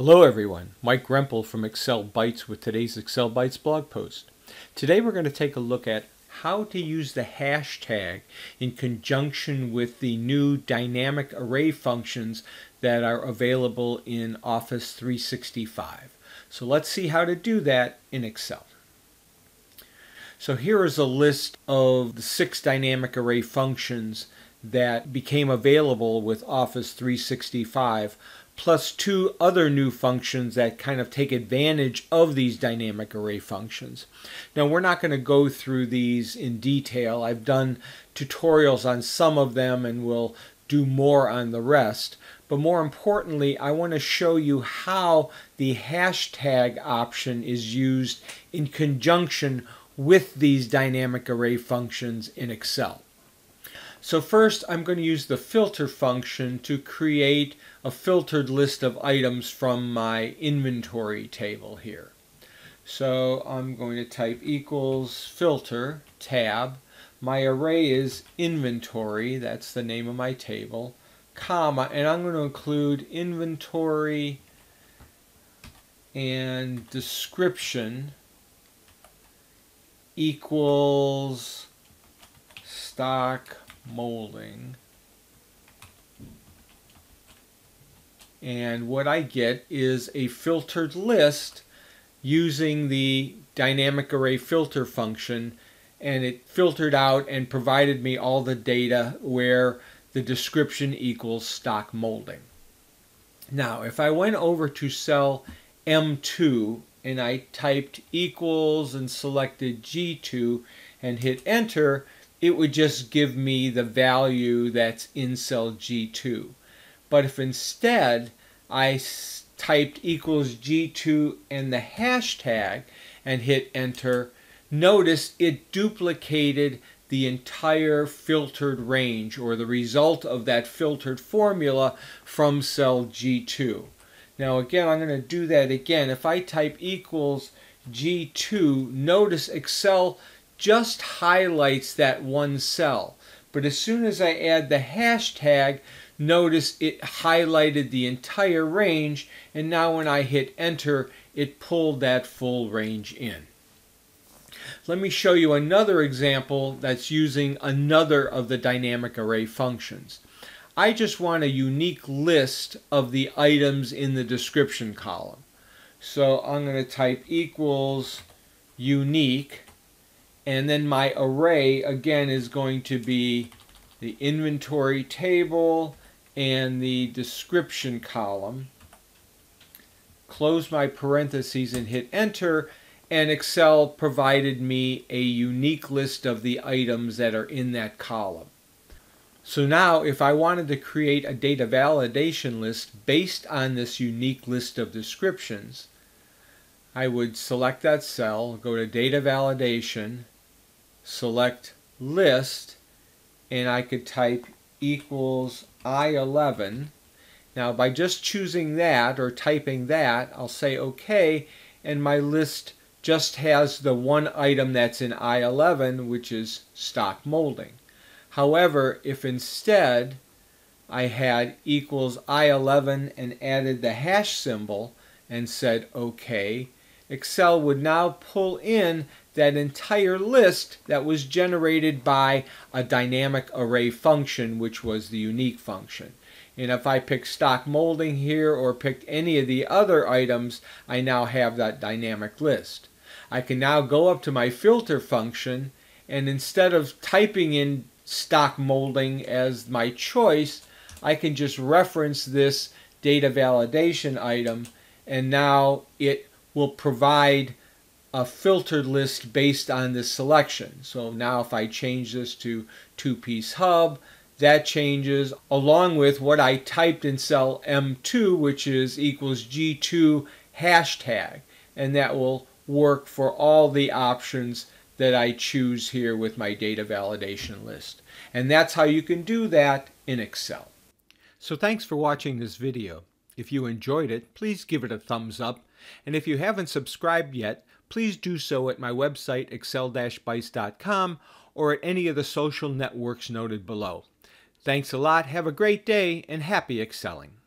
Hello everyone, Mike Rempel from Excel Bytes with today's Excel Bytes blog post. Today we're going to take a look at how to use the hashtag in conjunction with the new dynamic array functions that are available in Office 365. So let's see how to do that in Excel. So here is a list of the six dynamic array functions that became available with Office 365 plus two other new functions that kind of take advantage of these dynamic array functions. Now we're not going to go through these in detail. I've done tutorials on some of them and we'll do more on the rest. But more importantly, I want to show you how the hashtag option is used in conjunction with these dynamic array functions in Excel. So first I'm going to use the filter function to create a filtered list of items from my inventory table here. So I'm going to type equals filter tab. My array is inventory, that's the name of my table, comma, and I'm going to include inventory and description equals stock molding. And what I get is a filtered list using the dynamic array filter function and it filtered out and provided me all the data where the description equals stock molding. Now if I went over to cell M2 and I typed equals and selected G2 and hit enter it would just give me the value that's in cell G2. But if instead I typed equals G2 and the hashtag and hit enter, notice it duplicated the entire filtered range or the result of that filtered formula from cell G2. Now again, I'm going to do that again. If I type equals G2, notice Excel just highlights that one cell. But as soon as I add the hashtag, notice it highlighted the entire range and now when I hit enter it pulled that full range in. Let me show you another example that's using another of the dynamic array functions. I just want a unique list of the items in the description column. So I'm going to type equals unique and then my array again is going to be the inventory table and the description column. Close my parentheses and hit enter and Excel provided me a unique list of the items that are in that column. So now if I wanted to create a data validation list based on this unique list of descriptions, I would select that cell, go to data validation, select list, and I could type equals I11. Now by just choosing that or typing that, I'll say OK, and my list just has the one item that's in I11, which is stock molding. However, if instead I had equals I11 and added the hash symbol and said OK, Excel would now pull in that entire list that was generated by a dynamic array function, which was the unique function. And if I pick stock molding here or pick any of the other items, I now have that dynamic list. I can now go up to my filter function and instead of typing in stock molding as my choice, I can just reference this data validation item and now it will provide a filtered list based on this selection. So now if I change this to two-piece hub, that changes along with what I typed in cell M2, which is equals G2 hashtag. And that will work for all the options that I choose here with my data validation list. And that's how you can do that in Excel. So thanks for watching this video. If you enjoyed it, please give it a thumbs up. And if you haven't subscribed yet, please do so at my website, excel-bytes.com, or at any of the social networks noted below. Thanks a lot, have a great day, and happy excelling.